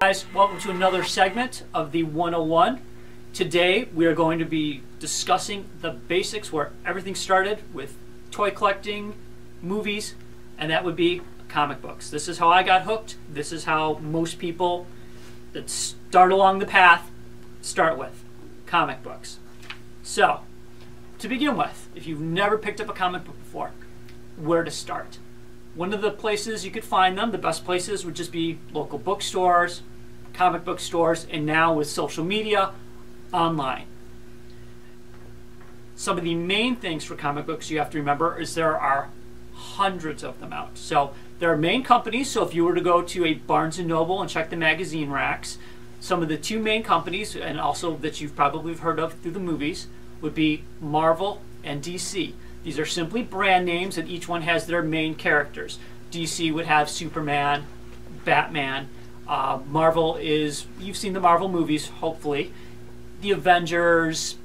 Guys, welcome to another segment of the 101. Today we are going to be discussing the basics where everything started with toy collecting, movies, and that would be comic books. This is how I got hooked. This is how most people that start along the path start with comic books. So, to begin with, if you've never picked up a comic book before, where to start? One of the places you could find them, the best places, would just be local bookstores, comic book stores, and now with social media, online. Some of the main things for comic books you have to remember is there are hundreds of them out. So there are main companies. So if you were to go to a Barnes and Noble and check the magazine racks, some of the two main companies, and also that you've probably heard of through the movies, would be Marvel and DC. These are simply brand names, and each one has their main characters. DC would have Superman, Batman. Uh, Marvel is, you've seen the Marvel movies, hopefully. The Avengers,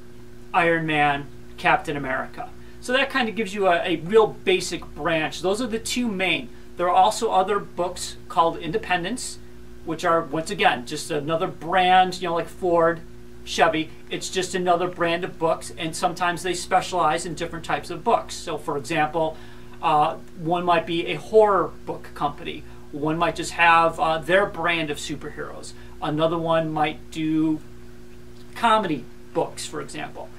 Iron Man, Captain America. So that kind of gives you a, a real basic branch. Those are the two main. There are also other books called independents, which are, once again, just another brand, you know, like Ford, Chevy. It's just another brand of books, and sometimes they specialize in different types of books. So, for example, uh, one might be a horror book company. One might just have uh, their brand of superheroes. Another one might do comedy books, for example.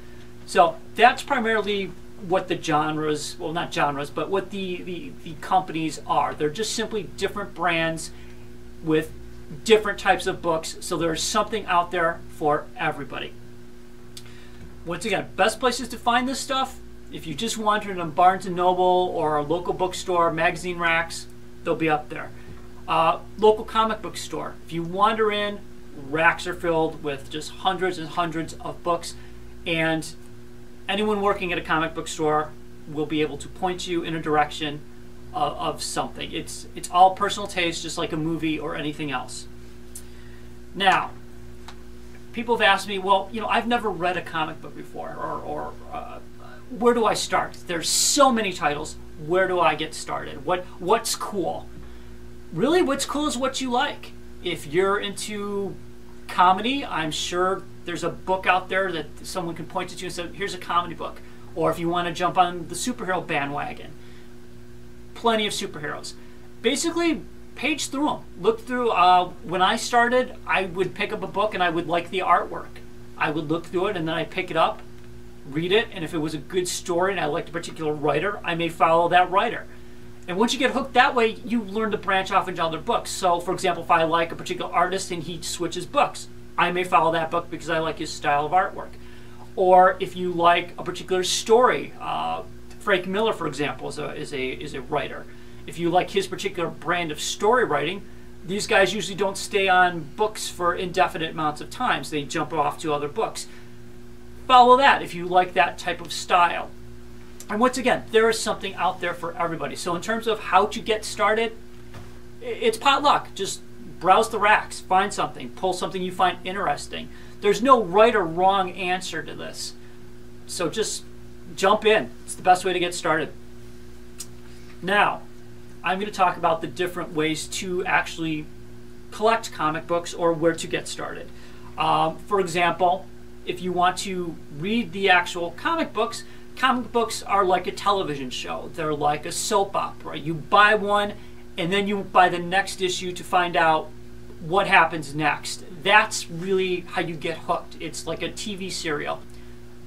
So that's primarily what the genres, well, not genres, but what the, the, the companies are. They're just simply different brands with different types of books. So there's something out there for everybody. Once again, best places to find this stuff, if you just wander in a Barnes & Noble or a local bookstore, magazine racks, they'll be up there. Uh, local comic book store. If you wander in, racks are filled with just hundreds and hundreds of books, and anyone working at a comic book store will be able to point you in a direction of, of something. It's it's all personal taste, just like a movie or anything else. Now, people have asked me, well, you know, I've never read a comic book before, or, or uh, where do I start? There's so many titles. Where do I get started? What what's cool? Really, what's cool is what you like. If you're into comedy, I'm sure there's a book out there that someone can point to and say, here's a comedy book. Or if you want to jump on the superhero bandwagon, plenty of superheroes. Basically, page through them. Look through. Uh, when I started, I would pick up a book and I would like the artwork. I would look through it and then I pick it up, read it, and if it was a good story and I liked a particular writer, I may follow that writer. And once you get hooked that way, you learn to branch off into other books. So, for example, if I like a particular artist and he switches books, I may follow that book because I like his style of artwork. Or if you like a particular story, uh, Frank Miller, for example, is a, is, a, is a writer. If you like his particular brand of story writing, these guys usually don't stay on books for indefinite amounts of times. They jump off to other books. Follow that if you like that type of style. And once again, there is something out there for everybody. So in terms of how to get started, it's potluck. Just browse the racks, find something, pull something you find interesting. There's no right or wrong answer to this. So just jump in. It's the best way to get started. Now, I'm going to talk about the different ways to actually collect comic books or where to get started. Um, for example, if you want to read the actual comic books, comic books are like a television show. They're like a soap opera. You buy one and then you buy the next issue to find out what happens next. That's really how you get hooked. It's like a TV serial.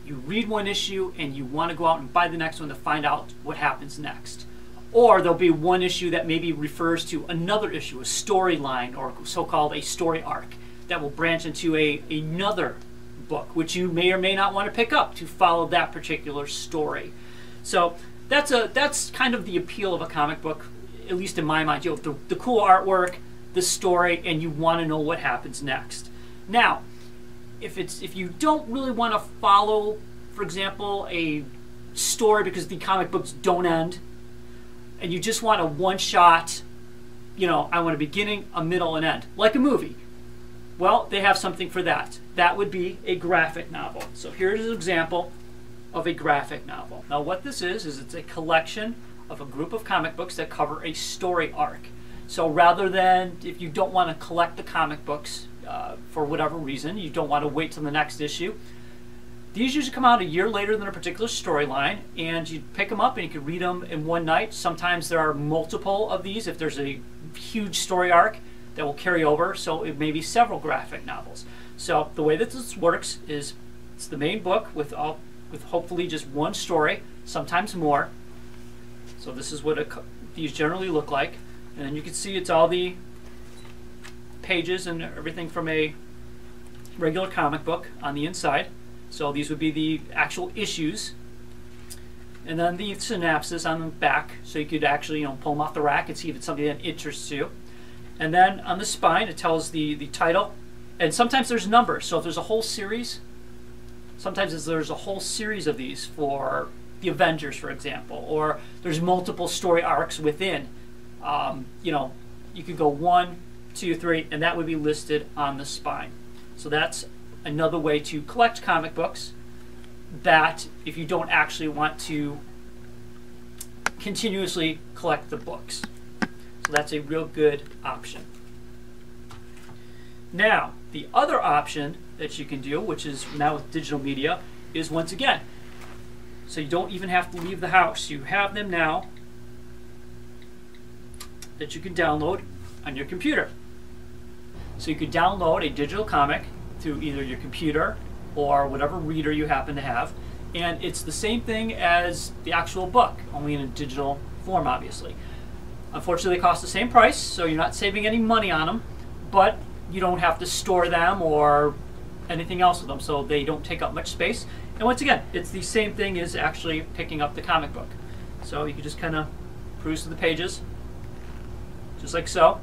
You read one issue and you want to go out and buy the next one to find out what happens next. Or there'll be one issue that maybe refers to another issue, a storyline or so-called a story arc that will branch into a another book, which you may or may not want to pick up to follow that particular story. So that's a that's kind of the appeal of a comic book, at least in my mind. You know, the, the cool artwork, the story, and you want to know what happens next. Now, if it's if you don't really want to follow, for example, a story because the comic books don't end, and you just want a one shot, you know, I want a beginning, a middle, and end, like a movie. Well, they have something for that. That would be a graphic novel. So here's an example of a graphic novel. Now what this is, is it's a collection of a group of comic books that cover a story arc. So rather than if you don't want to collect the comic books uh, for whatever reason, you don't want to wait till the next issue. These usually come out a year later than a particular storyline, and you pick them up and you can read them in one night. Sometimes there are multiple of these if there's a huge story arc that will carry over, so it may be several graphic novels. So the way that this works is it's the main book with all, with hopefully just one story, sometimes more. So this is what a, these generally look like, and you can see it's all the pages and everything from a regular comic book on the inside. So these would be the actual issues. And then the synopsis on the back, so you could actually you know pull them off the rack and see if it's something that interests you. And then on the spine, it tells the, the title. And sometimes there's numbers. So if there's a whole series, sometimes there's a whole series of these for the Avengers, for example, or there's multiple story arcs within. Um, you know, you could go one, two, three, and that would be listed on the spine. So that's another way to collect comic books that if you don't actually want to continuously collect the books. So that's a real good option. Now, the other option that you can do, which is now with digital media, is once again, so you don't even have to leave the house. You have them now that you can download on your computer. So you could download a digital comic to either your computer or whatever reader you happen to have, and it's the same thing as the actual book, only in a digital form, obviously. Unfortunately, they cost the same price, so you're not saving any money on them, but you don't have to store them or anything else with them, so they don't take up much space. And once again, it's the same thing as actually picking up the comic book. So you can just kind of cruise through the pages, just like so.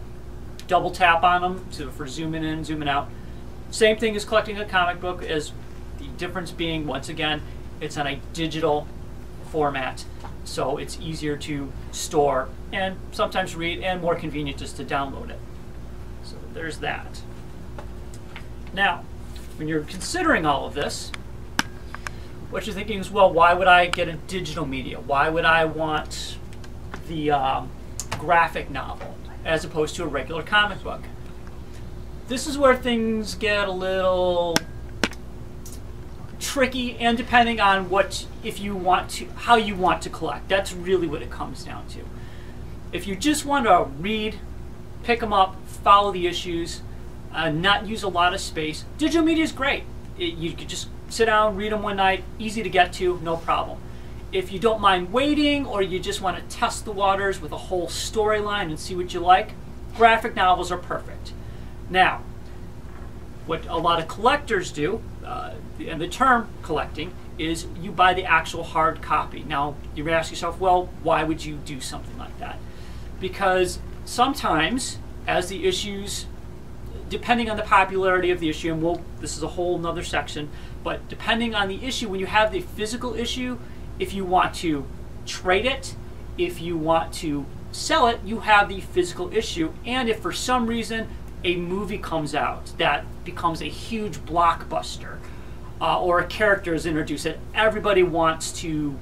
Double tap on them to, for zooming in, zooming out. Same thing as collecting a comic book, as the difference being, once again, it's on a digital format, so it's easier to store and sometimes read, and more convenient just to download it. So there's that. Now, when you're considering all of this, what you're thinking is, well, why would I get a digital media? Why would I want the um, graphic novel as opposed to a regular comic book? This is where things get a little tricky and depending on what if you want to how you want to collect. That's really what it comes down to. If you just want to read pick them up follow the issues uh, not use a lot of space digital media is great. It, you could just sit down read them one night easy to get to no problem. If you don't mind waiting or you just want to test the waters with a whole storyline and see what you like graphic novels are perfect now what a lot of collectors do uh, and the term collecting is you buy the actual hard copy. Now, going to ask yourself, well, why would you do something like that? Because sometimes, as the issues, depending on the popularity of the issue, and we'll, this is a whole nother section, but depending on the issue, when you have the physical issue, if you want to trade it, if you want to sell it, you have the physical issue. And if for some reason a movie comes out that becomes a huge blockbuster, uh, or a character is introduced that everybody wants to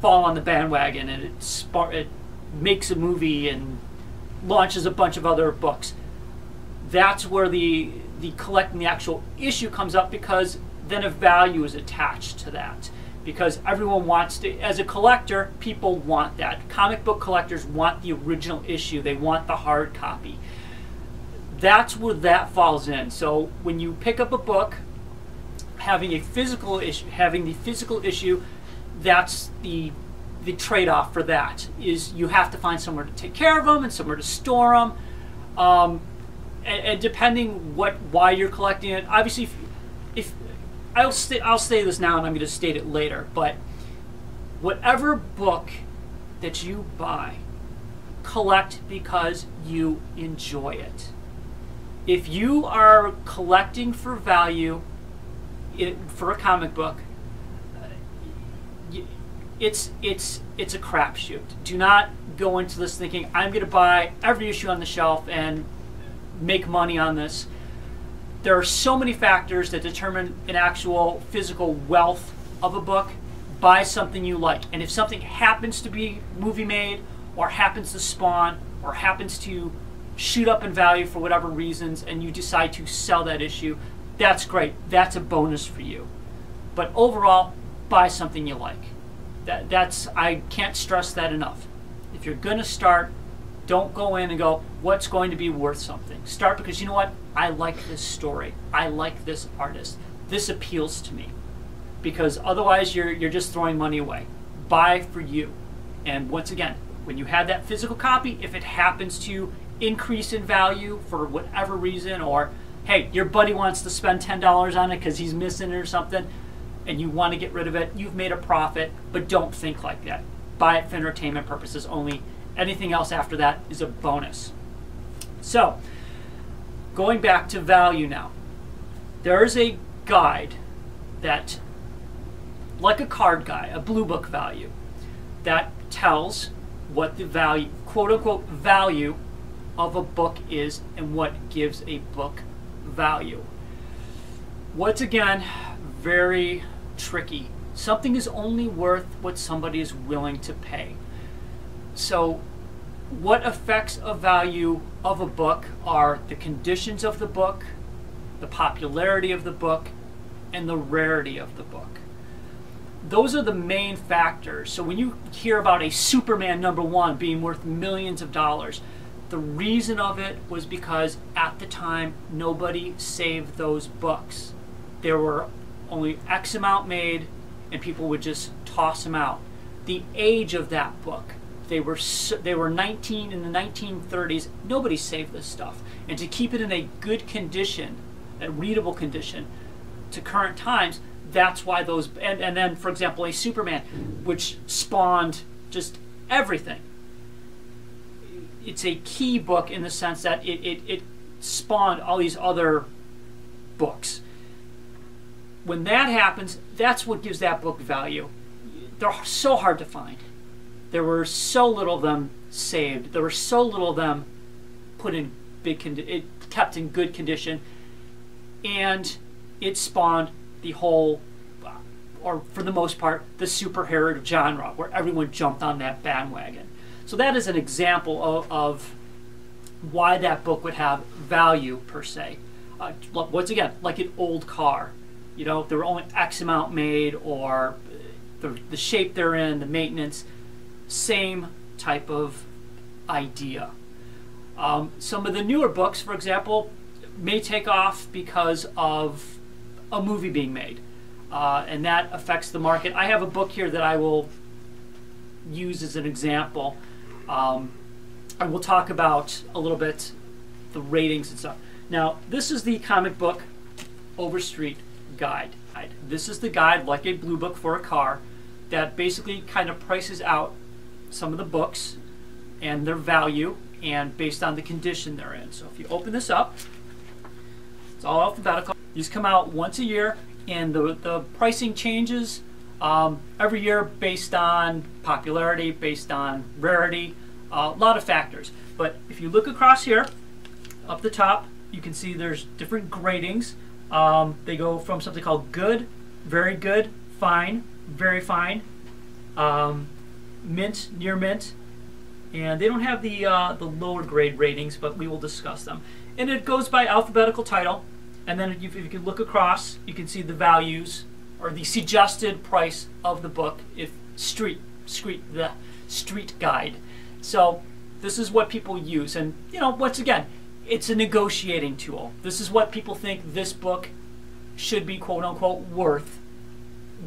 fall on the bandwagon, and it it makes a movie and launches a bunch of other books. That's where the the collecting the actual issue comes up because then a value is attached to that. Because everyone wants to as a collector people want that. Comic book collectors want the original issue. They want the hard copy that's where that falls in. So when you pick up a book, having a physical issue, having the physical issue, that's the the trade-off for that is you have to find somewhere to take care of them and somewhere to store them. Um, and, and, depending what why you're collecting it, obviously, if, if I'll st- I'll say this now and I'm going to state it later, but whatever book that you buy, collect because you enjoy it if you are collecting for value it, for a comic book, it's it's it's a crapshoot. Do not go into this thinking I'm going to buy every issue on the shelf and make money on this. There are so many factors that determine an actual physical wealth of a book. Buy something you like, and if something happens to be movie made, or happens to spawn, or happens to shoot up in value for whatever reasons and you decide to sell that issue, that's great. That's a bonus for you. But overall, buy something you like. That, that's I can't stress that enough. If you're going to start, don't go in and go, what's going to be worth something? Start because you know what? I like this story. I like this artist. This appeals to me. Because otherwise you're you're just throwing money away. Buy for you. And once again, when you have that physical copy, if it happens to increase in value for whatever reason, or hey, your buddy wants to spend $10 on it because he's missing it or something, and you want to get rid of it, you've made a profit, but don't think like that. Buy it for entertainment purposes only. Anything else after that is a bonus. So, going back to value now, there is a guide that, like a card guide, a blue book value, that tells what the value, quote unquote, value of a book is and what gives a book value. Once again, very tricky. Something is only worth what somebody is willing to pay. So, what affects a value of a book are the conditions of the book, the popularity of the book, and the rarity of the book. Those are the main factors. So, when you hear about a Superman number one being worth millions of dollars, the reason of it was because at the time nobody saved those books. There were only X amount made, and people would just toss them out. The age of that book, they were they were 19 in the 1930s. Nobody saved this stuff, and to keep it in a good condition, a readable condition, to current times, that's why those. And, and then, for example, a Superman, which spawned just everything. It's a key book in the sense that it, it, it spawned all these other books when that happens, that's what gives that book value. They're so hard to find. There were so little of them saved. There were so little of them put in big condi- kept in good condition, and it spawned the whole, or for the most part, the superhero genre, where everyone jumped on that bandwagon. So that is an example of, of why that book would have value per se. Uh, once again, like an old car you know, there were only X amount made or the, the shape they're in, the maintenance, same type of idea. Um, some of the newer books, for example, may take off because of a movie being made, uh, and that affects the market. I have a book here that I will use as an example, um, and we'll talk about a little bit the ratings and stuff. Now, this is the comic book Overstreet guide. This is the guide, like a blue book for a car, that basically kind of prices out some of the books and their value and based on the condition they're in. So if you open this up, it's all alphabetical. These come out once a year and the, the pricing changes um, every year based on popularity, based on rarity, uh, a lot of factors. But if you look across here, up the top, you can see there's different gradings. Um, they go from something called good, very good, fine, very fine, um, mint, near mint, and they don't have the uh, the lower grade ratings, but we will discuss them. And it goes by alphabetical title, and then if you, if you can look across, you can see the values or the suggested price of the book if street street the street guide. So this is what people use, and you know once again it's a negotiating tool. This is what people think this book should be quote unquote worth,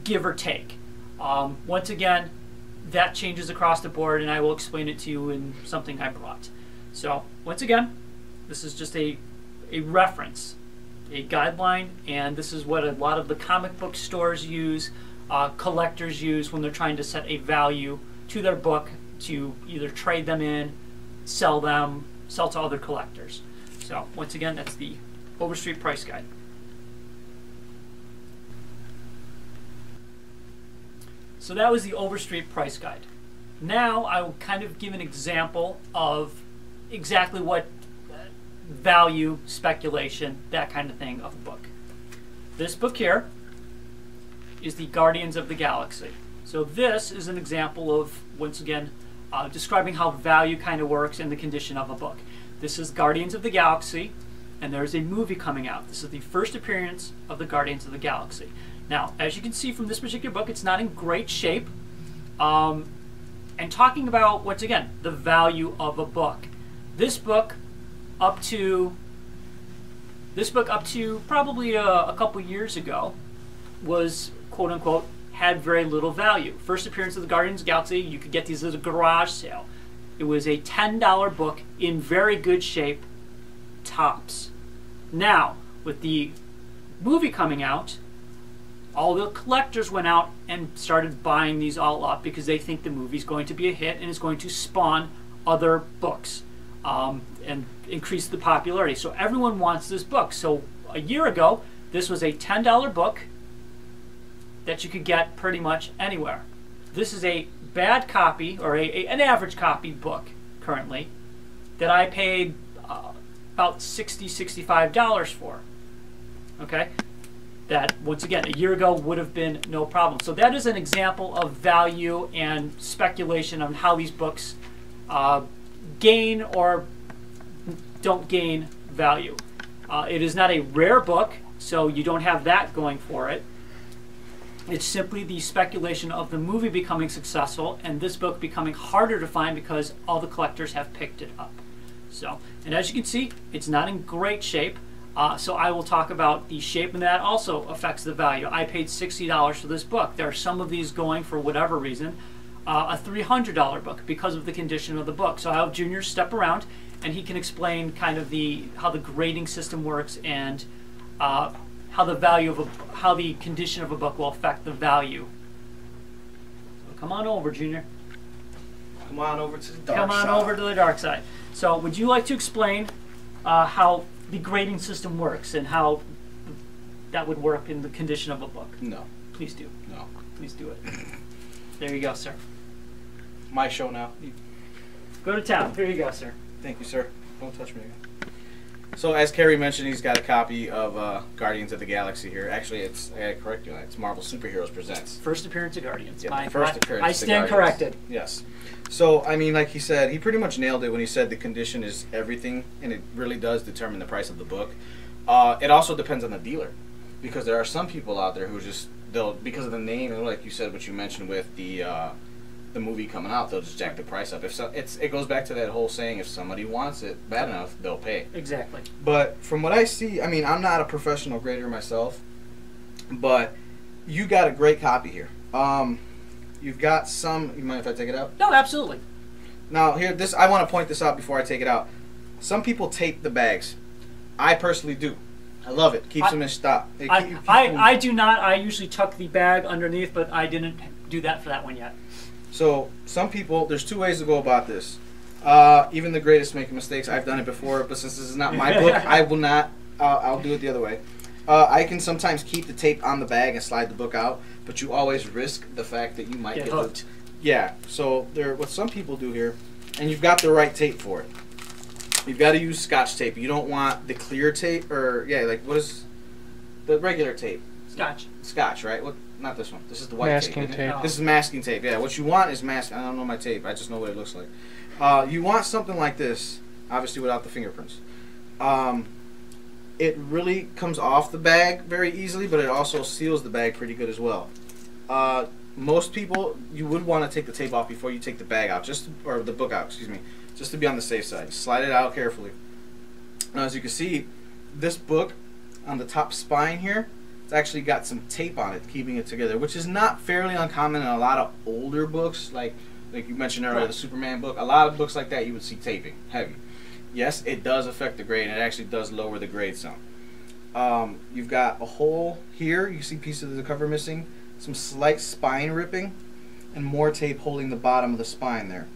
give or take. Um, once again, that changes across the board, and I will explain it to you in something I brought. So, once again, this is just a, a reference, a guideline, and this is what a lot of the comic book stores use, uh, collectors use when they're trying to set a value to their book to either trade them in, sell them, sell to other collectors. So once again, that's the Overstreet price guide. So that was the Overstreet price guide. Now I will kind of give an example of exactly what value, speculation, that kind of thing of a book. This book here is the Guardians of the Galaxy. So this is an example of, once again, uh, describing how value kind of works in the condition of a book. This is Guardians of the Galaxy, and there's a movie coming out. This is the first appearance of the Guardians of the Galaxy. Now, as you can see from this particular book, it's not in great shape. Um, and talking about, once again, the value of a book. This book, up to this book up to probably a, a couple years ago, was quote unquote had very little value. First appearance of the Guardians of the Galaxy, you could get these at a garage sale. It was a $10 book in very good shape, tops. Now, with the movie coming out, all the collectors went out and started buying these all up because they think the movie's going to be a hit and is going to spawn other books um, and increase the popularity. So everyone wants this book. So a year ago, this was a $10 book that you could get pretty much anywhere. This is a bad copy or a, a an average copy book currently that I paid uh, about 60 $65 for. Okay? That, once again, a year ago would have been no problem. So that is an example of value and speculation on how these books uh, gain or don't gain value. Uh, it is not a rare book, so you don't have that going for it. It's simply the speculation of the movie becoming successful and this book becoming harder to find because all the collectors have picked it up. So, and as you can see, it's not in great shape. Uh, so I will talk about the shape, and that also affects the value. I paid $60 for this book. There are some of these going for whatever reason, uh, a $300 book because of the condition of the book. So I'll have Junior step around, and he can explain kind of the how the grading system works and uh, how the value of a, how the condition of a book will affect the value. So come on over, Junior. Come on over to the dark side. Come on side. over to the dark side. So, would you like to explain uh, how the grading system works and how that would work in the condition of a book? No, Please do. no. Please do it. There you go, sir. My show now. Go to town. Here you go, sir. Thank you, sir. Don't touch me again. So, as Cary mentioned, he's got a copy of uh, Guardians of the Galaxy here. Actually, it's I gotta correct you. on that. It's Marvel Superheroes Presents. First appearance of Guardians. Yeah, My- first my- appearance. I stand corrected. Yes. So, I mean, like he said, he pretty much nailed it when he said the condition is everything, and it really does determine the price of the book. Uh, it also depends on the dealer, because there are some people out there who just they'll because of the name and like you said, what you mentioned with the uh, the movie coming out, they'll just jack the price up. If so, it's it goes back to that whole saying: if somebody wants it bad enough, they'll pay. Exactly. But from what I see, I mean, I'm not a professional grader myself, but you got a great copy here. Um, you've got some. You mind if I take it out? No, absolutely. Now, here, this I want to point this out before I take it out. Some people tape the bags. I personally do. I love it. Keeps I- them in stock. It I, keep- I, I do not. I usually tuck the bag underneath, but I didn't do that for that one yet. So some people, there's two ways to go about this. Uh, even the greatest make mistakes. I've done it before, but since this is not my book, I will not. Uh, I'll do it the other way. Uh, I can sometimes keep the tape on the bag and slide the book out, but you always risk the fact that you might Get get, hooked. The, yeah. So there, what some people do here, and you've got the right tape for it. You've got to use Scotch tape. You don't want the clear tape, or yeah, like what is the regular tape? Scotch. Scotch, right? What? Not this one. This is the white Masking tape. tape. This is masking tape. Yeah. What you want is mask. I don't know my tape. I just know what it looks like. Uh, you want something like this, obviously without the fingerprints. Um, it really comes off the bag very easily, but it also seals the bag pretty good as well. Uh, most people, you would want to take the tape off before you take the bag out, just or the book out, excuse me, just to be on the safe side. Slide it out carefully. Now, as you can see, this book on the top spine here, it's actually got some tape on it, keeping it together, which is not fairly uncommon in a lot of older books, like like you mentioned earlier, the Superman book. A lot of books like that, you would see taping, heavy. Yes, it does affect the grade, and it actually does lower the grade some. Um, you've got a hole here. You see pieces of the cover missing, some slight spine ripping, and more tape holding the bottom of the spine there.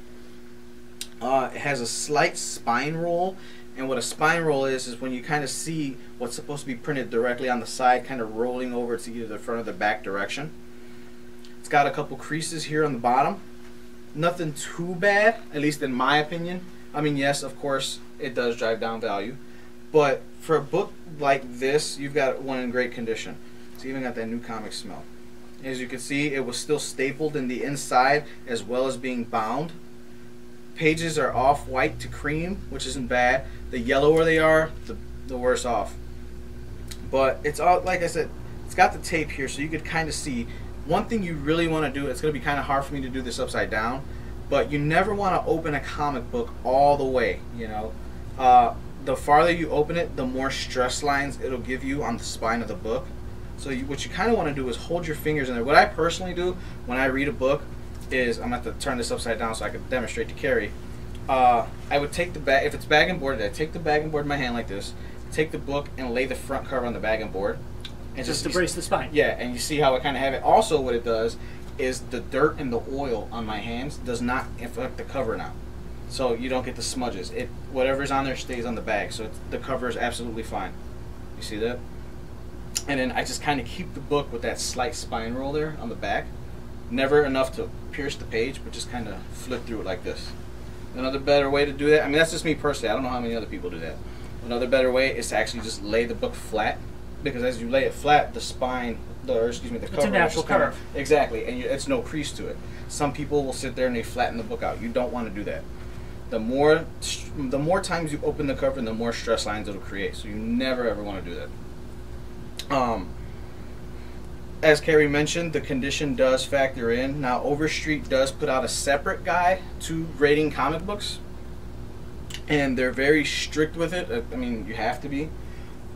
Uh, it has a slight spine roll, and what a spine roll is is when you kind of see what's supposed to be printed directly on the side, kind of rolling over to either the front or the back direction. It's got a couple creases here on the bottom. Nothing too bad, at least in my opinion. I mean, yes, of course, it does drive down value, but for a book like this, you've got one in great condition. It's even got that new comic smell. As you can see, it was still stapled in the inside as well as being bound. pages are off white to cream, which isn't bad. The yellower they are, the, the worse off. But it's all, like I said, it's got the tape here so you could kind of see. One thing you really want to do, it's going to be kind of hard for me to do this upside down, but you never want to open a comic book all the way, you know. Uh, the farther you open it, the more stress lines it'll give you on the spine of the book. So you, what you kind of want to do is hold your fingers in there. What I personally do when I read a book is I'm going to turn this upside down so I can demonstrate to Cary. Uh, I would take the bag if it's bag and board. I take the bag and board in my hand like this. Take the book and lay the front cover on the bag and board. And just, just to brace the spine. Yeah, and you see how I kind of have it. Also, what it does is the dirt and the oil on my hands does not affect the cover now so you don't get the smudges. It whatever's on there stays on the bag, so the cover is absolutely fine. You see that? And then I just kind of keep the book with that slight spine roll there on the back. Never enough to pierce the page, but just kind of flip through it like this. Another better way to do that, I mean that's just me personally, I don't know how many other people do that. Another better way is to actually just lay the book flat, because as you lay it flat, the spine, the, or excuse me, the it's cover. It's a natural curve. exactly, and you, it's no crease to it. Some people will sit there and they flatten the book out. You don't want to do that the more the more times you open the cover, the more stress lines it'll create. So you never ever want to do that. Um, as Cary mentioned, the condition does factor in. Now, Overstreet does put out a separate guide to grading comic books, and they're very strict with it. I mean, you have to be.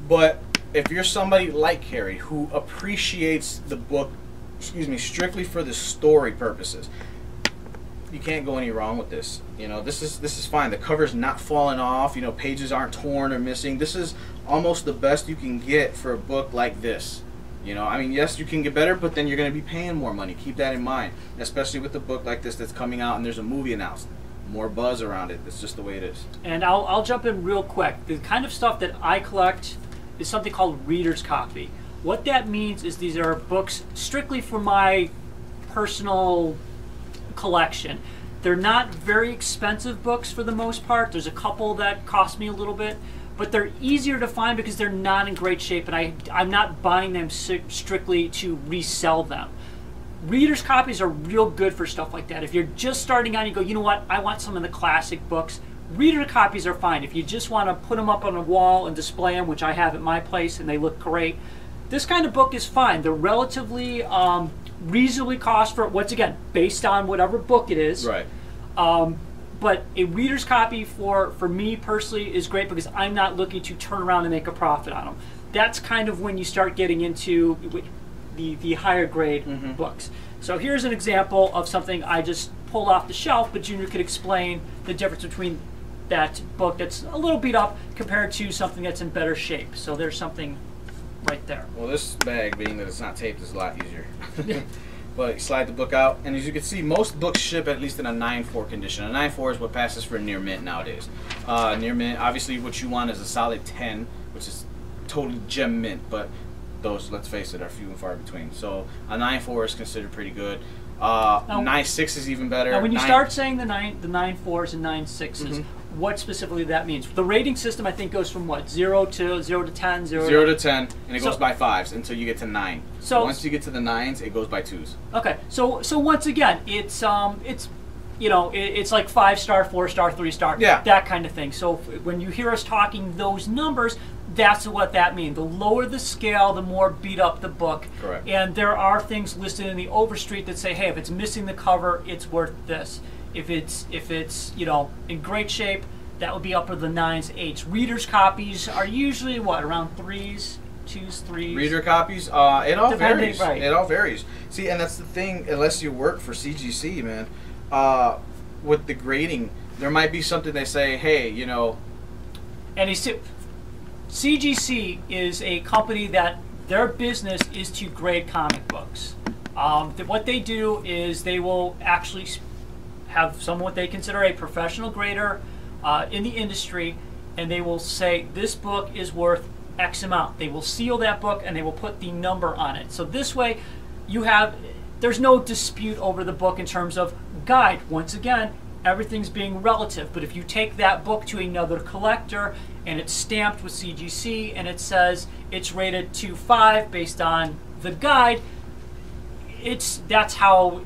But if you're somebody like Cary who appreciates the book, excuse me, strictly for the story purposes, you can't go any wrong with this. You know, this is this is fine. The cover's not falling off. You know, pages aren't torn or missing. This is almost the best you can get for a book like this. You know, I mean, yes, you can get better, but then you're going to be paying more money. Keep that in mind, especially with a book like this that's coming out and there's a movie announced. More buzz around it. It's just the way it is. And I'll, I'll jump in real quick. The kind of stuff that I collect is something called reader's copy. What that means is these are books strictly for my personal collection. They're not very expensive books for the most part. There's a couple that cost me a little bit, but they're easier to find because they're not in great shape, and I, I'm not buying them strictly to resell them. Reader's copies are real good for stuff like that. If you're just starting out, and you go, you know what, I want some of the classic books. Reader copies are fine. If you just want to put them up on a wall and display them, which I have at my place, and they look great, this kind of book is fine. They're relatively um, reasonably cost for once again based on whatever book it is. Right. Um, but a reader's copy for for me personally is great because I'm not looking to turn around and make a profit on them. That's kind of when you start getting into the the higher grade mm-hmm. books. So here's an example of something I just pulled off the shelf, but Junior could explain the difference between that book that's a little beat up compared to something that's in better shape. So there's something right there. Well, this bag, being that it's not taped, is a lot easier. but you slide the book out, and as you can see, most books ship at least in a 9-4 condition. A 9-4 is what passes for near mint nowadays. Uh, near mint, obviously, what you want is a solid 10, which is totally gem mint, but those, let's face it, are few and far between. So a 9-4 is considered pretty good. Uh, now, 9.6 is even better. Now, when you nine, start saying the nine, the 9.4s and 9.6s, mm-hmm what specifically that means. The rating system, I think, goes from what zero to zero to ten, zero, zero to ten, and it so, goes by fives until you get to nine. So once you get to the nines, it goes by twos. Okay, so so once again, it's um it's you know it, it's like five star, four star, three star, yeah, that kind of thing. So when you hear us talking those numbers, that's what that means. The lower the scale, the more beat up the book. Correct. And there are things listed in the Overstreet that say, hey, if it's missing the cover, it's worth this. If it's if it's you know in great shape, that would be upper the nines, eights. Readers copies are usually what around threes, twos, threes. Reader copies, uh, it all Depending, varies. Right. It all varies. See, and that's the thing. Unless you work for CGC, man, uh, with the grading, there might be something they say, hey, you know. And he's CGC is a company that their business is to grade comic books. Um, what they do is they will actually have someone they consider a professional grader uh, in the industry, and they will say this book is worth X amount. They will seal that book and they will put the number on it. So this way, you have there's no dispute over the book in terms of guide. Once again, everything's being relative. But if you take that book to another collector and it's stamped with CGC and it says it's rated 2.5 based on the guide, it's that's how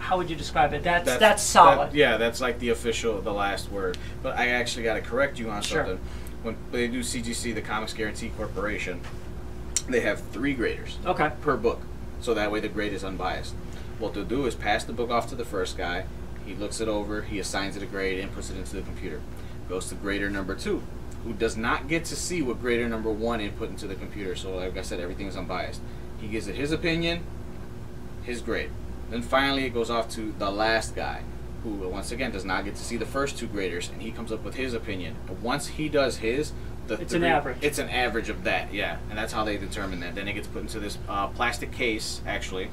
how would you describe it? That's that's, that- solid. yeah, that's like the official, the last word. But I actually got to correct you on Sure. something. When they do CGC, the Comics Guaranty Corporation, they have three graders Okay. per book, so that way the grade is unbiased. What they'll do is pass the book off to the first guy. He looks it over, he assigns it a grade, and puts it into the computer. Goes to grader number two, who does not get to see what grader number one input into the computer. So, like I said, everything is unbiased. He gives it his opinion, his grade. Then finally, it goes off to the last guy, who once again does not get to see the first two graders, and he comes up with his opinion. And once he does his, the It's an average. It's an average of that, yeah, and that's how they determine that. Then it gets put into this uh, plastic case, actually.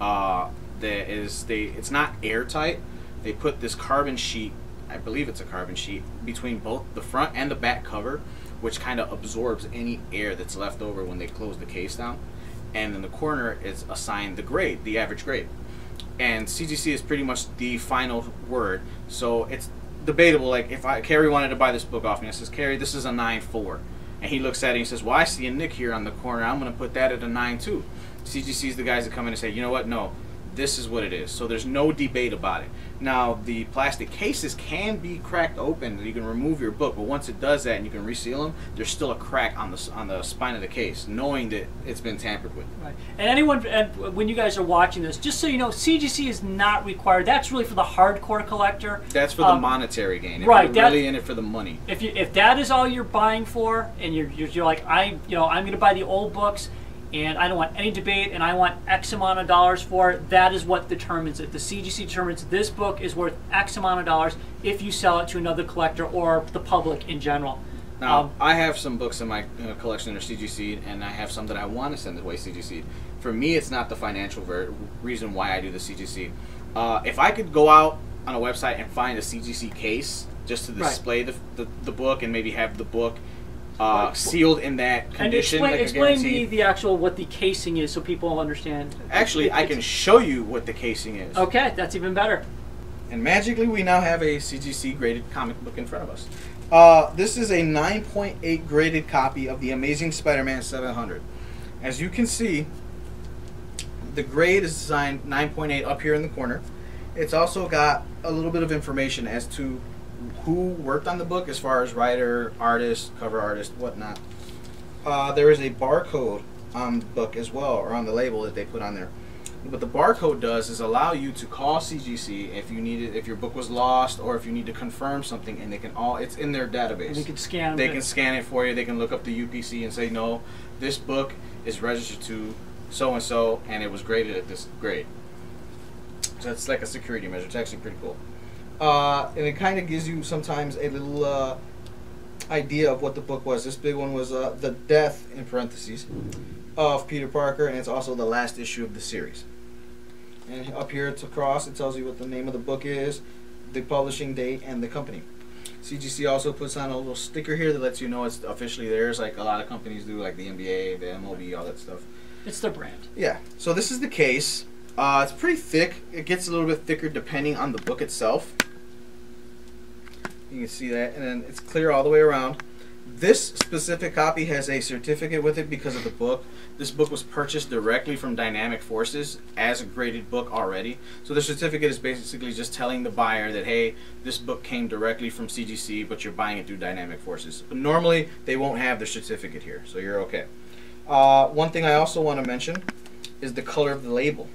Uh, that is they. It's not airtight. They put this carbon sheet. I believe it's a carbon sheet between both the front and the back cover, which kind of absorbs any air that's left over when they close the case down. And in the corner is assigned the grade, the average grade and CGC is pretty much the final word. So it's debatable. Like if I Cary wanted to buy this book off me, I says Cary, this is a nine four, and he looks at it and he says, Well, I see a nick here on the corner. I'm going to put that at a nine two. CGC is the guys that come in and say, You know what? No, this is what it is. So there's no debate about it. Now the plastic cases can be cracked open. You can remove your book, but once it does that and you can reseal them, there's still a crack on the on the spine of the case, knowing that it's been tampered with. Right. And anyone, and when you guys are watching this, just so you know, CGC is not required. That's really for the hardcore collector. That's for the Um, monetary gain. If right, You're that- really in it for the money. If you if that is all you're buying for, and you're you're, you're like I you know I'm going to buy the old books, and I don't want any debate, and I want X amount of dollars for it. That is what determines it. The CGC determines this book is worth X amount of dollars if you sell it to another collector or the public in general. Now, Um, I have some books in my uh, collection that are CGC, and I have some that I want to send away CGC. For me, it's not the financial ver- reason why I do the CGC. Uh, if I could go out on a website and find a CGC case just to Right. display the, the, the book and maybe have the book uh, sealed in that and condition, explain, like explain the, the actual what the casing is so people understand. Actually, I can show you what the casing is. Okay, that's even better. And magically, we now have a CGC graded comic book in front of us. Uh, this is a 9.8 graded copy of the Amazing Spider-Man 700. As you can see, the grade is designed 9.8 up here in the corner. It's also got a little bit of information as to who worked on the book, as far as writer, artist, cover artist, whatnot. Uh, there is a barcode on the book as well, or on the label that they put on there. What the barcode does is allow you to call CGC if you need it, if your book was lost, or if you need to confirm something, and they can all. It's in their database. And you can scan. They it. can scan it for you. They can look up the UPC and say, no, this book is registered to so and so, and it was graded at this grade. So it's like a security measure. It's actually pretty cool. Uh, and it kind of gives you sometimes a little uh, idea of what the book was. This big one was uh, the death in parentheses of Peter Parker, and it's also the last issue of the series. And up here it's across. It tells you what the name of the book is, the publishing date, and the company. CGC also puts on a little sticker here that lets you know it's officially theirs, like a lot of companies do, like the NBA, the MLB, all that stuff. It's their brand. Yeah. So this is the case. Uh, it's pretty thick. It gets a little bit thicker depending on the book itself. You can see that, and then it's clear all the way around. This specific copy has a certificate with it because of the book. This book was purchased directly from Dynamic Forces as a graded book already. So the certificate is basically just telling the buyer that, hey, this book came directly from CGC, but you're buying it through Dynamic Forces. But normally, they won't have the certificate here, so you're okay. Uh, one thing I also want to mention is the color of the label.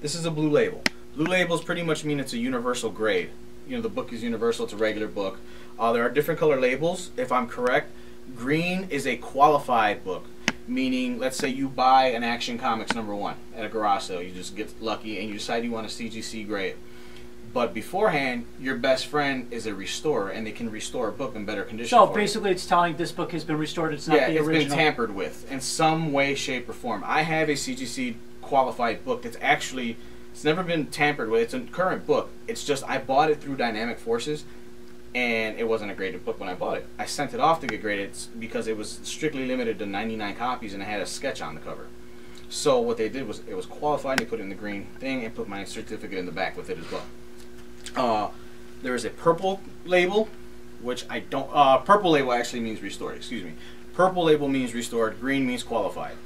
This is a blue label. Blue labels pretty much mean it's a universal grade. You know, the book is universal, it's a regular book. Uh, there are different color labels, if I'm correct. Green is a qualified book, meaning, let's say you buy an Action Comics number one at a garage sale. You just get lucky and you decide you want a CGC grade. But beforehand, your best friend is a restorer, and they can restore a book in better condition. So for you. basically, it's telling this book has been restored. It's not yeah, the it's original. been tampered with in some way, shape, or form. I have a CGC qualified book It's actually it's never been tampered with. It's a current book. It's just I bought it through Dynamic Forces, and it wasn't a graded book when I bought it. I sent it off to get graded because it was strictly limited to 99 copies, and it had a sketch on the cover. So what they did was it was qualified. They put it in the green thing and put my certificate in the back with it as well. Uh, there is a purple label, which I don't. Uh, purple label actually means restored. Excuse me. Purple label means restored. Green means qualified,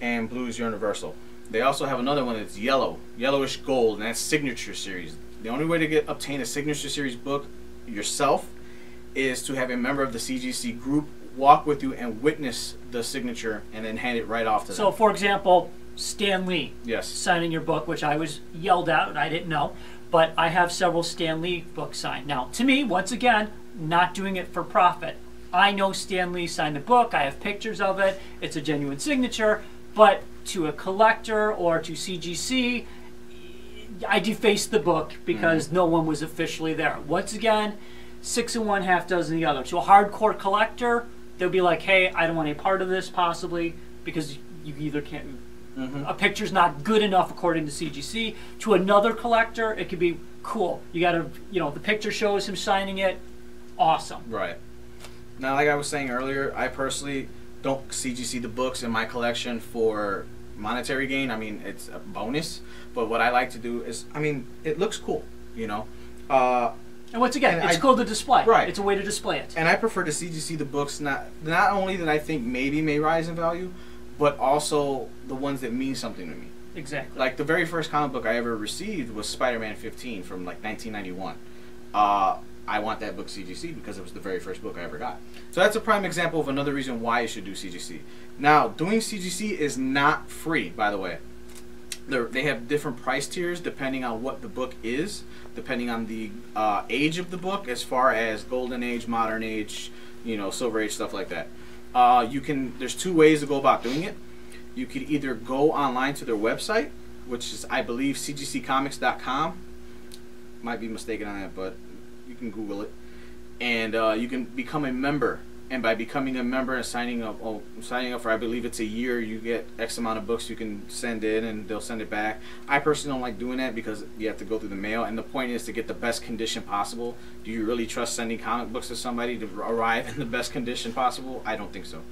and blue is universal. They also have another one that's yellow, yellowish gold, and that's signature series. The only way to get obtain a signature series book yourself is to have a member of the CGC group walk with you and witness the signature and then hand it right off to So, them. So, for example, Stan Lee Yes. signing your book, which I was yelled at and I didn't know, but I have several Stan Lee books signed. Now, to me, once again, not doing it for profit. I know Stan Lee signed the book, I have pictures of it, it's a genuine signature, but to a collector or to CGC, I defaced the book because mm-hmm. no one was officially there. Once again, six and one, half dozen the other. To a hardcore collector, they'll be like, hey, I don't want any part of this, possibly, because you either can't. Mm-hmm. A picture's not good enough according to CGC. To another collector, it could be cool. You gotta, you know, the picture shows him signing it. Awesome. Right. Now, like I was saying earlier, I personally don't CGC the books in my collection for monetary gain. I mean, it's a bonus. But what I like to do is, I mean, it looks cool, you know. Uh, And once again, And it's I- cool to display. Right. It's a way to display it. and I prefer to CGC the books not not only that I think maybe may rise in value, but also the ones that mean something to me. Exactly. Like the very first comic book I ever received was Spider-Man 15 from like 1991. Uh, I want that book CGC because it was the very first book I ever got. So that's a prime example of another reason why you should do CGC. Now, doing CGC is not free, by the way. They're, they have different price tiers depending on what the book is, depending on the uh, age of the book, as far as golden age, modern age, you know, silver age, stuff like that. Uh, you can. There's two ways to go about doing it. You could either go online to their website, which is I believe cgccomics.com. Might be mistaken on that, but can Google it, and uh, you can become a member. And by becoming a member and signing up, oh, signing up for I believe it's a year, you get X amount of books you can send in, and they'll send it back. I personally don't like doing that because you have to go through the mail, and the point is to get the best condition possible. Do you really trust sending comic books to somebody to arrive in the best condition possible? I don't think so.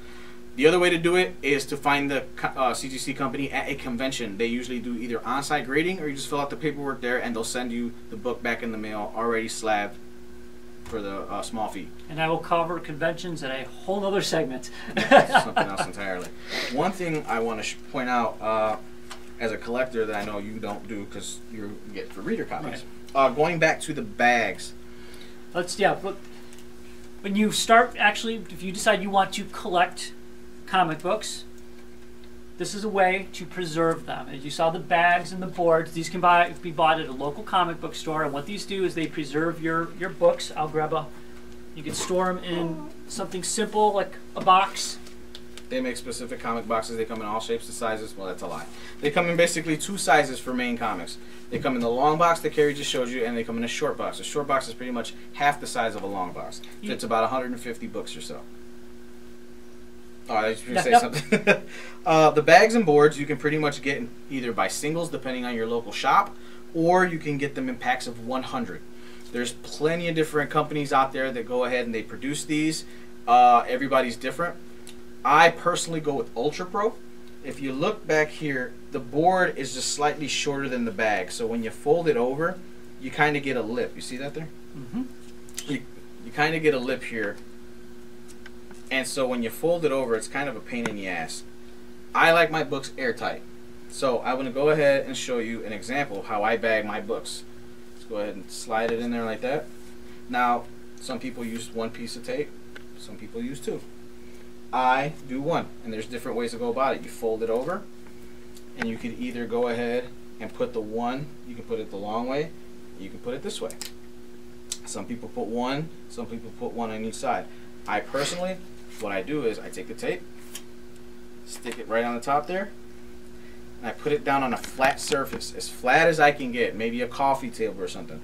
The other way to do it is to find the uh, CGC company at a convention. They usually do either on-site grading or you just fill out the paperwork there, and they'll send you the book back in the mail already slabbed for the uh, small fee. And I will cover conventions in a whole other segment. something else entirely. One thing I want to sh- point out uh, as a collector that I know you don't do because you get for reader copies. Right. Uh, going back to the bags, Let's yeah. Look, when you start actually, if you decide you want to collect comic books, this is a way to preserve them. As you saw the bags and the boards, these can buy, be bought at a local comic book store. And what these do is they preserve your your books. I'll grab a. You can store them in something simple like a box. they make specific comic boxes. They come in all shapes and sizes. Well, that's a lie. They come in basically two sizes for main comics. They come in the long box that Cary just showed you, and they come in a short box. A short box is pretty much half the size of a long box. Fits about 150 books or so. Oh, I was going to say something. uh, the bags and boards you can pretty much get either by singles, depending on your local shop, or you can get them in packs of 100. There's plenty of different companies out there that go ahead and they produce these. Uh, everybody's different. I personally go with Ultra Pro. If you look back here, the board is just slightly shorter than the bag. So when you fold it over, you kind of get a lip. You see that there? Mm-hmm. You, you kind of get a lip here. And so when you fold it over, it's kind of a pain in the ass. I like my books airtight. So I want to go ahead and show you an example of how I bag my books. Let's go ahead and slide it in there like that. Now, some people use one piece of tape. Some people use two. I do one, and there's different ways to go about it. You fold it over, and you can either go ahead and put the one, you can put it the long way, you can put it this way. Some people put one, some people put one on each side. I personally, what I do is I take the tape, stick it right on the top there, and I put it down on a flat surface, as flat as I can get, maybe a coffee table or something.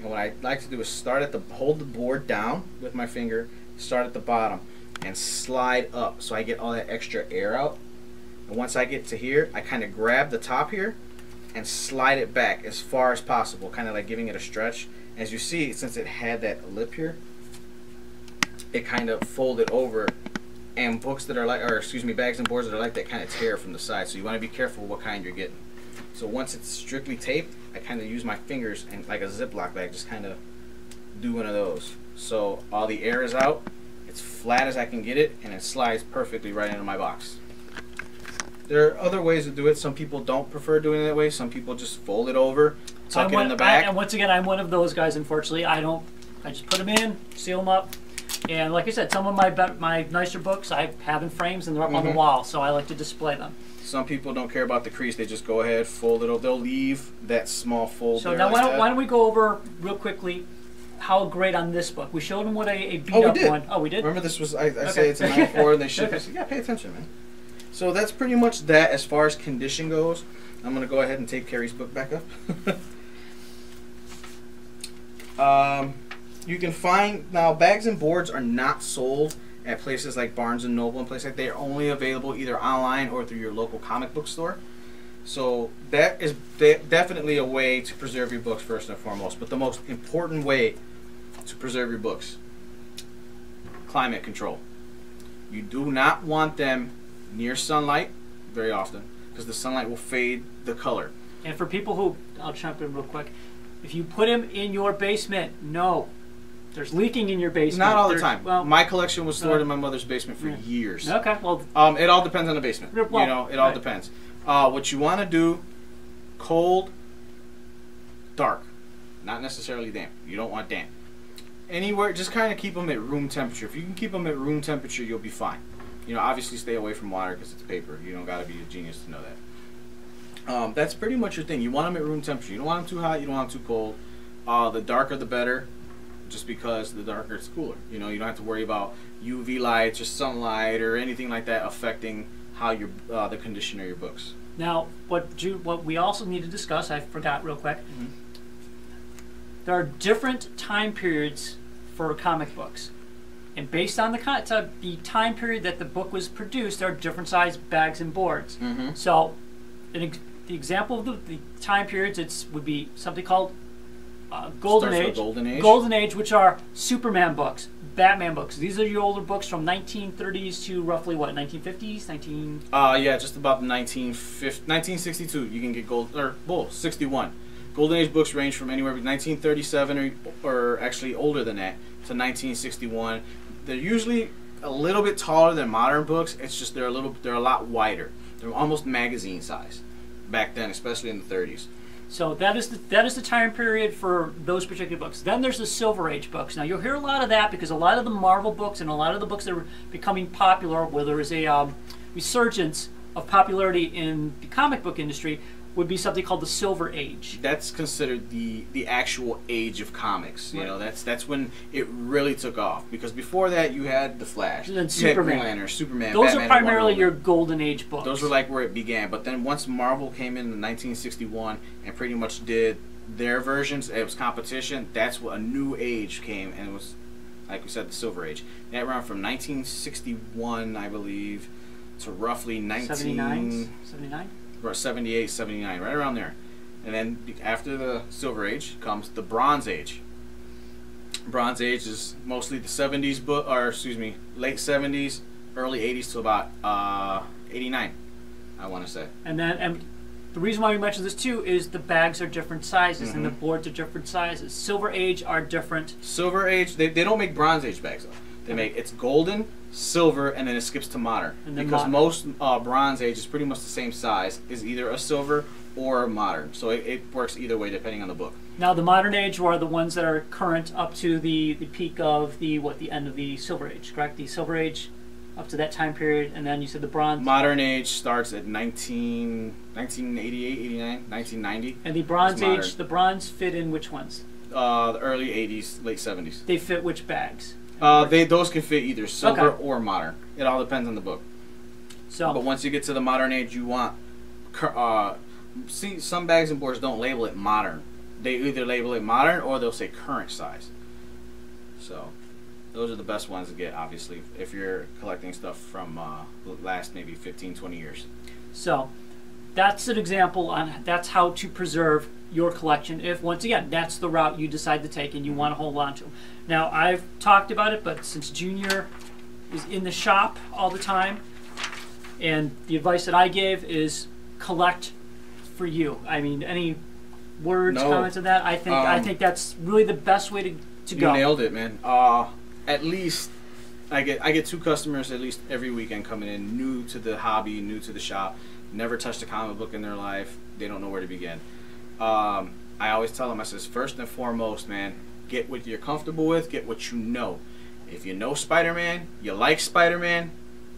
And what I like to do is start at the, hold the board down with my finger, start at the bottom, and slide up so I get all that extra air out. And once I get to here, I kind of grab the top here and slide it back as far as possible, kind of like giving it a stretch. As you see, since it had that lip here, it kind of folded over. And books that are like, or excuse me, bags and boards that are like that kind of tear from the side. So you want to be careful what kind you're getting. So once it's strictly taped, I kind of use my fingers and like a Ziploc bag, just kind of do one of those. So all the air is out, it's flat as I can get it, and it slides perfectly right into my box. There are other ways to do it. Some people don't prefer doing it that way. Some people just fold it over, tuck I'm it one- in the I- back. and once again, I'm one of those guys. Unfortunately, I don't. I just put them in, seal them up, and like I said, some of my my nicer books I have in frames and they're up on the Mhm. wall, so I like to display them. Some people don't care about the crease. They just go ahead, fold it. They'll leave that small fold So now like why don't, why don't we go over real quickly how great on this book? We showed them what a, a beat Oh, up did. one. Oh, we did. Remember, this was I, I Okay. say it's a 94 and they ship Okay. it. Yeah, pay attention, man. So that's pretty much that as far as condition goes. I'm gonna go ahead and take Cary's book back up. um, you can find now bags and boards are not sold at places like Barnes and Noble and places like they're only available either online or through your local comic book store. So that is de- definitely a way to preserve your books first and foremost. But the most important way to preserve your books climate control. You do not want them near sunlight very often because the sunlight will fade the color. And for people who, I'll jump in real quick. If you put them in your basement, no, there's leaking in your basement. Not all the time. Well, my collection was stored uh, in my mother's basement for yeah. years. okay. Well, Um, it all depends on the basement. Well, you know, it all right. depends. Uh, what you want to do, cold, dark, not necessarily damp. You don't want damp. Anywhere, just kind of keep them at room temperature. If you can keep them at room temperature, you'll be fine. You know, obviously stay away from water because it's paper. You don't got to be a genius to know that. Um, that's pretty much your thing. You want them at room temperature. You don't want them too hot. You don't want them too cold. Uh, the darker the better, just because the darker it's cooler. You know, you don't have to worry about UV lights or sunlight or anything like that affecting how your uh, the condition of your books. now what what we also need to discuss, I forgot real quick. Mhm. There are different time periods for comic books. And based on the, the time period that the book was produced, there are different size bags and boards. Mm-hmm. So, an ex- the example of the, the time periods it's would be something called uh, Golden Age. Golden Age. Golden Age, which are Superman books, Batman books. These are your older books from 1930s to roughly what 1950s, 19. Uh, yeah, just about 1950, 1962. You can get gold or well, 61. Golden Age books range from anywhere between 1937 or, or actually older than that to 1961. They're usually a little bit taller than modern books. It's just they're a little they're a lot wider. They're almost magazine size back then, especially in the 30s. So that is the that is the time period for those particular books. Then there's the Silver Age books. Now you'll hear a lot of that because a lot of the Marvel books and a lot of the books that are becoming popular, where there is a um, resurgence of popularity in the comic book industry, would be something called the Silver Age. That's considered the the actual age of comics. You Right. know, that's that's when it really took off. Because before that, you had the Flash, And then Superman. Lantern, Superman. Those Batman, are primarily your Golden Age books. Those were like where it began. But then once Marvel came in in 1961 and pretty much did their versions, it was competition. That's what a new age came, and it was, like we said, the Silver Age. That ran from 1961, I believe, to roughly 1979. 79. 79. or 78, 79, right around there. And then after the Silver Age comes the Bronze Age. Bronze Age is mostly the 70s book, or excuse me, late 70s, early 80s to about uh, 89, I want to say. And then and the reason why we mention this too is the bags are different sizes and the Mhm. boards are different sizes. Silver Age are different. Silver Age, they, they don't make Bronze Age bags though. They make it's golden, silver, and then it skips to modern. Because modern. most uh, Bronze Age is pretty much the same size, is either a silver or a modern. So it, it works either way depending on the book. Now the modern age are the ones that are current up to the, the peak of the what the end of the Silver Age, correct? The Silver Age up to that time period, and then you said the Bronze Modern Age starts at 19, 1988, 89, 1990. and the Bronze Age. The Bronze fit in which ones? Uh, the early 80s, late 70s. They fit which bags? Uh, they those can fit either silver Okay. or modern. It all depends on the book. So But once you get to the modern age, you want. Uh, see, some bags and boards don't label it modern. They either label it modern or they'll say current size. So, those are the best ones to get, obviously, if you're collecting stuff from uh, last maybe 15, 20 years. So that's an example on that's how to preserve your collection if once again that's the route you decide to take and you want to hold on to. Now I've talked about it, but since Junior is in the shop all the time, and the advice that I gave is collect for you. I mean, any words, No. comments on that? I think I Um, think that's really the best way to to You go. nailed it, man. Uh, at least I get I get two customers at least every weekend coming in, new to the hobby, new to the shop. never touched a comic book in their life. They don't know where to begin. Um, I always tell them, I says, first and foremost, man, get what you're comfortable with, get what you know. If you know Spider-Man, you like Spider-Man,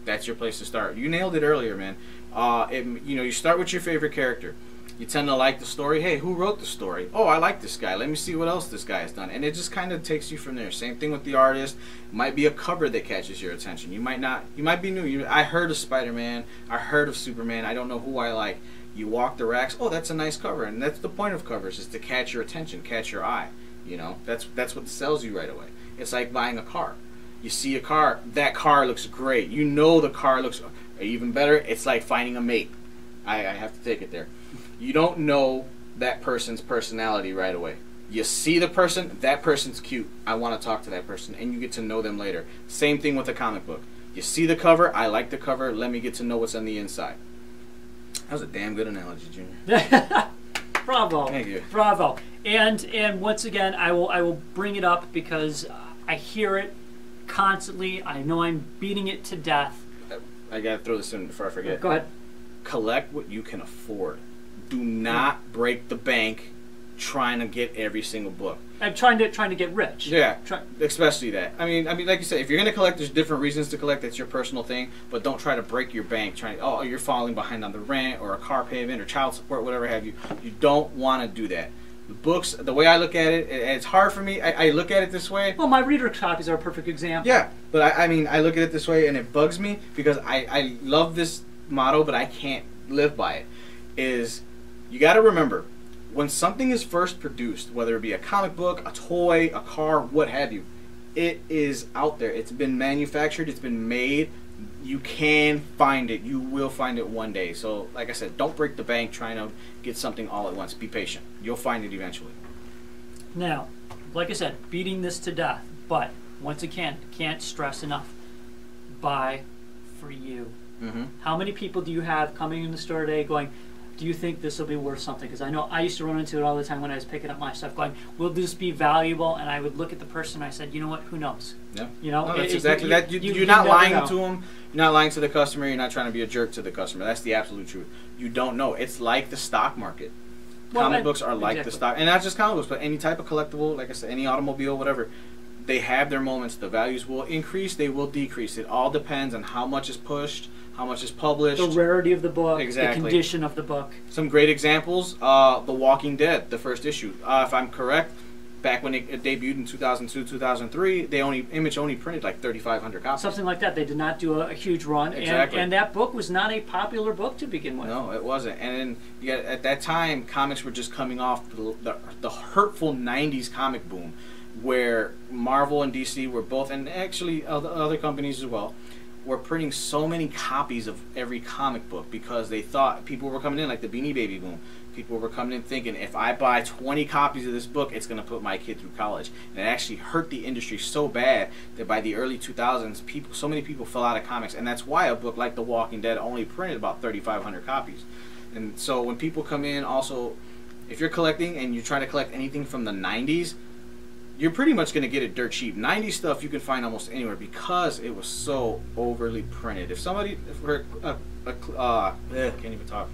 that's your place to start. You nailed it earlier, man. Uh, it, you know, you start with your favorite character. You tend to like the story. Hey, who wrote the story? Oh, I like this guy. Let me see what else this guy has done. And it just kind of takes you from there. Same thing with the artist. Might be a cover that catches your attention. You might not. You might be new. You, I heard of Spider-Man. I heard of Superman. I don't know who I like. You walk the racks. Oh, that's a nice cover, and that's the point of covers is to catch your attention, catch your eye. You know, that's that's what sells you right away. It's like buying a car. You see a car. That car looks great. You know the car looks even better. It's like finding a mate. I, I have to take it there you don't know that person's personality right away. You see the person, that person's cute. I want to talk to that person, and you get to know them later. Same thing with a comic book. You see the cover, I like the cover. Let me get to know what's on the inside. That was a damn good analogy, Junior. Bravo. Thank you. Bravo. And and once again, I will I will bring it up because I hear it constantly. I know I'm beating it to death. I gotta throw this in before I forget. Go ahead. Collect what you can afford do not break the bank trying to get every single book. I'm trying to trying to get rich. Yeah, Try- especially that. I mean, I mean, like you said, if you're gonna collect, there's different reasons to collect. That's your personal thing. But don't try to break your bank. Trying, oh, you're falling behind on the rent or a car payment or child support, whatever have you. You don't want to do that. The books, the way I look at it, it- it's hard for me. I, I look at it this way. Well, my reader copies are a perfect example. Yeah, but I, I mean, I look at it this way, and it bugs me because I, I love this motto, but I can't live by it. Is you got to remember when something is first produced, whether it be a comic book, a toy, a car, what have you, it is out there. It's been manufactured, it's been made. You can find it. You will find it one day. So, like I said, don't break the bank trying to get something all at once. Be patient. You'll find it eventually. Now, like I said, beating this to death. But once again, can't stress enough. Buy for you. Mm-hmm. How many people do you have coming in the store today going, do you think this will be worth something? Because I know I used to run into it all the time when I was picking up my stuff, going, "Will this be valuable?" And I would look at the person. and I said, "You know what? Who knows?" Yeah. You know, No, that's it- exactly you- that. You, are you not lying know. to them. You're not lying to the customer. You're not trying to be a jerk to the customer. That's the absolute truth. You don't know. It's like the stock market. Well, comic and- books are like the stock, and not just comic books, but any type of collectible. Like I said, any automobile, whatever. They have their moments. The values will increase. They will decrease. It all depends on how much is pushed, how much is published. The rarity of the book, Exactly. the condition of the book. Some great examples: uh, The Walking Dead, the first issue. Uh, if I'm correct, back when it, it debuted in 2002, 2003, they only Image only printed like 3,500 copies. Something like that. They did not do a, a huge run, Exactly. and, and that book was not a popular book to begin with. No, it wasn't. And then at that time, comics were just coming off the, the, the hurtful '90s comic boom, where Marvel and DC were both, and actually other, other companies as well, were printing so many copies of every comic book because they thought people were coming in like the Beanie Baby boom. People were coming in thinking if I buy 20 copies of this book, it's going to put my kid through college. And it actually hurt the industry so bad that by the early 2000s, people, so many people fell out of comics, and that's why a book like The Walking Dead only printed about 3,500 copies. And so when people come in, also, if you're collecting and you're trying to collect anything from the 90s, you're pretty much going to get it dirt cheap. 90s stuff you can find almost anywhere because it was so overly printed. If somebody, if we're, uh, uh, uh, eh, can't even talk.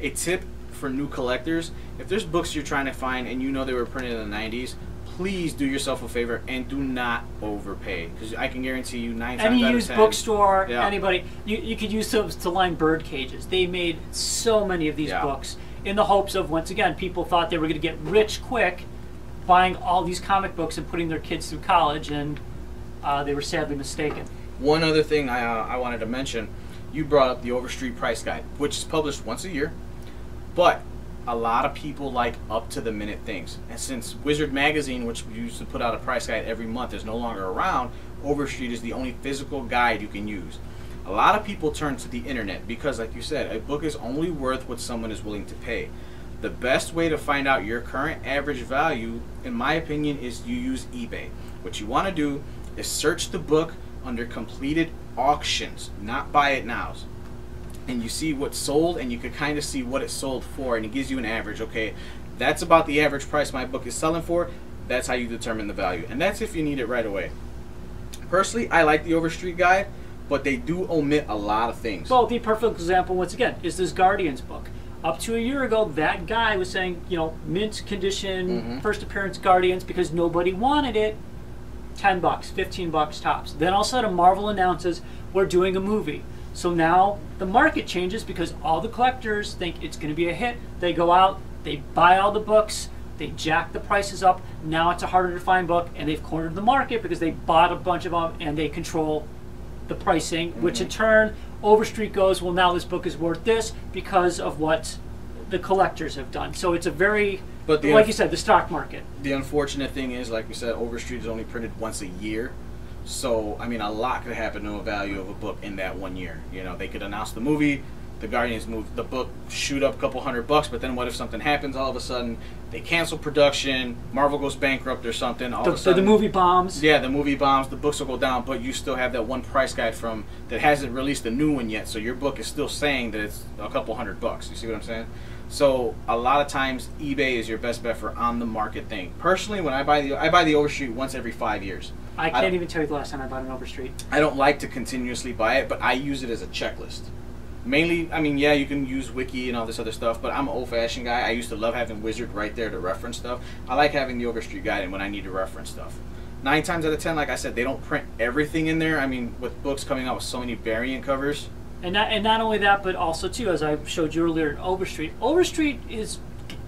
A tip for new collectors: if there's books you're trying to find and you know they were printed in the 90s, please do yourself a favor and do not overpay because I can guarantee you nine times Any out used of ten, bookstore, Yeah. anybody, you, you could use those to line bird cages. They made so many of these Yeah. books in the hopes of, once again, people thought they were going to get rich quick buying all these comic books and putting their kids through college, and uh, they were sadly mistaken. One other thing I, uh, I wanted to mention, you brought up the Overstreet Price Guide, which is published once a year, but a lot of people like up to the minute things. And since Wizard Magazine, which used to put out a price guide every month, is no longer around, Overstreet is the only physical guide you can use. A lot of people turn to the internet because, like you said, a book is only worth what someone is willing to pay. The best way to find out your current average value, in my opinion, is you use eBay. What you want to do is search the book under completed auctions, not buy it nows. And you see what's sold, and you can kind of see what it sold for, and it gives you an average. Okay, that's about the average price my book is selling for. That's how you determine the value, and that's if you need it right away. Personally, I like the Overstreet guide, but they do omit a lot of things. Well, the perfect example, once again, is this Guardians book. Up to a year ago, that guy was saying, you know, mint condition, Mhm. first appearance Guardians because nobody wanted it. 10 bucks, 15 bucks tops. Then all of a sudden, Marvel announces we're doing a movie. So now the market changes because all the collectors think it's going to be a hit. They go out, they buy all the books, they jack the prices up. Now it's a harder to find book, and they've cornered the market because they bought a bunch of them and they control the pricing, which in turn, Overstreet goes, well, now this book is worth this because of what the collectors have done. So it's a very, But the like you said, the stock market. The unfortunate thing is, like we said, Overstreet is only printed once a year. So, I mean, a lot could happen to the value of a book in that one year. You know, they could announce the movie, the Guardians move, the book shoot up a couple hundred bucks, but then what if something happens all of a sudden? They cancel production, Marvel goes bankrupt or something. All The, of a so the movie bombs. Yeah, the movie bombs, the books will go down, but you still have that one price guide from that hasn't released a new one yet. So your book is still saying that it's a couple hundred bucks. You see what I'm saying? So a lot of times eBay is your best bet for on the market thing. Personally, when I buy the I buy the Overstreet once every five years. I I can't don't- even tell you the last time I bought an Overstreet. I don't like to continuously buy it, but I use it as a checklist. Mainly, I mean, yeah, you can use Wiki and all this other stuff, but I'm an old-fashioned guy. I used to love having Wizard right there to reference stuff. I like having the Overstreet Guide when I need to reference stuff. Nine times out of ten, like I said, they don't print everything in there. I mean, with books coming out with so many variant covers, And not, and not only that, but also too, as I showed you earlier, in Overstreet. Overstreet is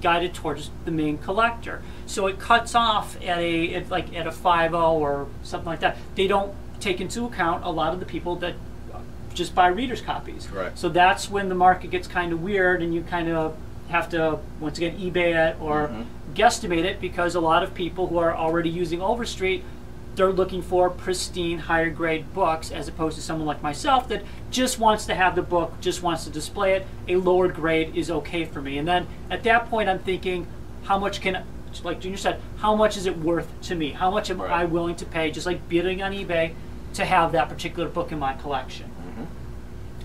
guided towards the main collector, so it cuts off at a at like at a five zero or something like that. They don't take into account a lot of the people that just buy readers' copies. Correct. So that's when the market gets kind of weird, and you kind of have to once again eBay it or Mhm. guesstimate it because a lot of people who are already using Overstreet they're looking for pristine, higher grade books as opposed to someone like myself that just wants to have the book, just wants to display it. A lower grade is okay for me. And then at that point, I'm thinking, how much can, like Junior said, how much is it worth to me? How much am Right. I willing to pay, just like bidding on eBay, to have that particular book in my collection?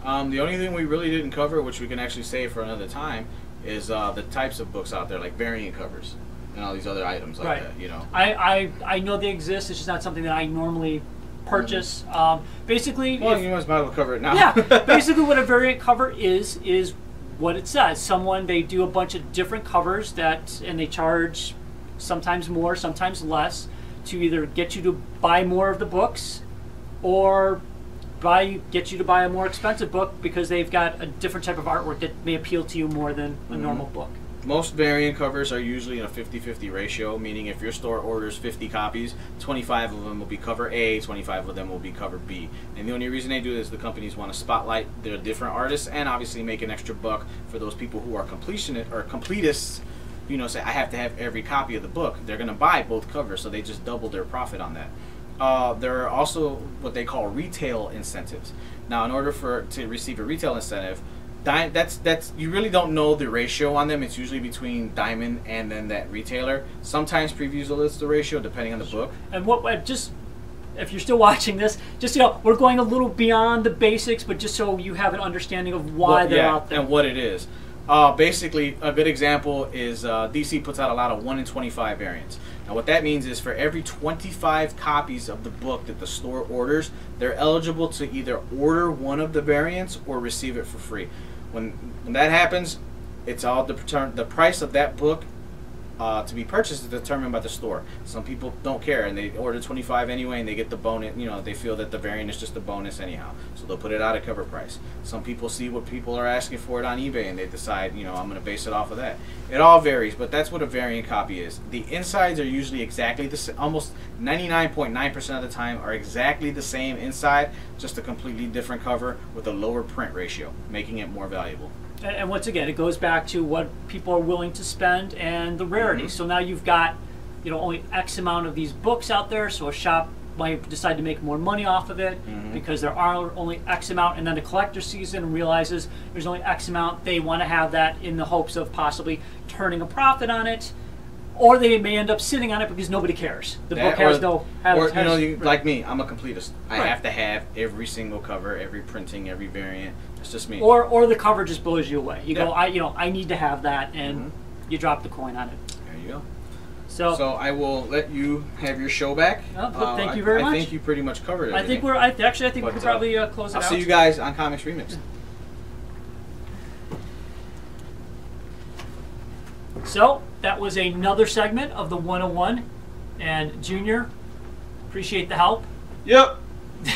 Um, the only thing we really didn't cover, which we can actually save for another time, is uh, the types of books out there, like variant covers and all these other items like Right. that. You know, I, I, I know they exist, it's just not something that I normally purchase. Um, basically, well, if- you might as well cover it now. yeah, basically what a variant cover is is what it says. Someone they do a bunch of different covers that and they charge sometimes more, sometimes less to either get you to buy more of the books or buy get you to buy a more expensive book because they've got a different type of artwork that may appeal to you more than a Mhm. normal book. Most variant covers are usually in a 50-50 ratio, meaning if your store orders 50 copies, 25 of them will be cover A, 25 of them will be cover B. And the only reason they do this is the companies want to spotlight their different artists and obviously make an extra buck for those people who are completionist or completists. You know, say I have to have every copy of the book. They're going to buy both covers, so they just double their profit on that. Uh, there are also what they call retail incentives. Now, in order for to receive a retail incentive, di- that's that's you really don't know the ratio on them. It's usually between Diamond and then that retailer. Sometimes previews will list the ratio depending on the book. And what just if you're still watching this, just you know, we're going a little beyond the basics, but just so you have an understanding of why What- they're yeah, out there. and what it is. Uh, basically, a good example is uh, DC puts out a lot of 1 in 25 variants. Now, what that means is for every 25 copies of the book that the store orders, they're eligible to either order one of the variants or receive it for free. When, when that happens, it's all the, the price of that book uh, to be purchased is determined by the store. Some people don't care and they order 25 anyway and they get the bonus. You know, they feel that the variant is just a bonus anyhow, so they'll put it out at cover price. Some people see what people are asking for it on eBay and they decide, you know, I'm going to base it off of that. It all varies, but that's what a variant copy is. The insides are usually exactly the same. Almost 99.9% of the time are exactly the same inside, just a completely different cover with a lower print ratio, making it more valuable. And, once again, it goes back to what people are willing to spend and the rarity. Mhm. So now you've got, you know, only X amount of these books out there. So a shop might decide to make more money off of it Mhm. because there are only X amount, and then the collector sees it and realizes there's only X amount. They want to have that in the hopes of possibly turning a profit on it. Or they may end up sitting on it because nobody cares. The That book has or, no. Has, or you know, you, like me, I'm a completist. I Right. have to have every single cover, every printing, every variant. It's just me. or or the cover just blows you away. You go, I you know, I need to have that, and Mhm. you drop the coin on it. there you go. So, So I will let you have your show back. Oh, but thank I- you very I much. I think you pretty much covered it. I think we're. I, actually, I think we could uh, probably uh, close it I'll out. see you guys on Comics Remix. So that was another segment of the 101, and Junior, appreciate the help. Yep.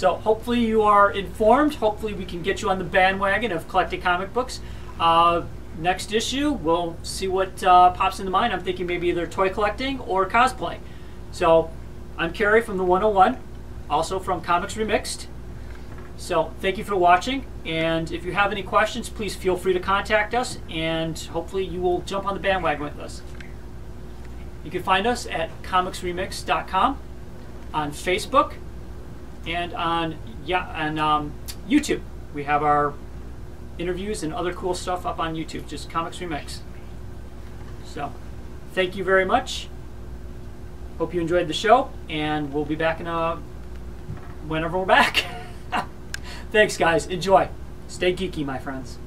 So hopefully you are informed. Hopefully we can get you on the bandwagon of collecting comic books. Uh, next issue, we'll see what uh, pops into mind. I'm thinking maybe either toy collecting or cosplay. So I'm Cary from the 101, also from Comics Remixed. So thank you for watching, and if you have any questions, please feel free to contact us, and hopefully you will jump on the bandwagon with us. You can find us at comicsremix.com, on Facebook, and on yeah and um, YouTube. We have our interviews and other cool stuff up on YouTube. Just Comics Remix. So, thank you very much. Hope you enjoyed the show, and we'll be back in a whenever we're back. Thanks, guys. Enjoy. Stay geeky, my friends.